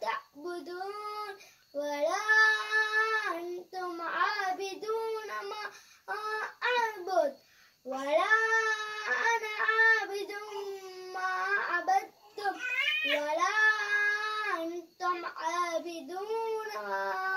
تعبدون ولا أنتم عابدون ما أعبد ولا أنا عابد ما عبدتم ولا أنتم عابدون ما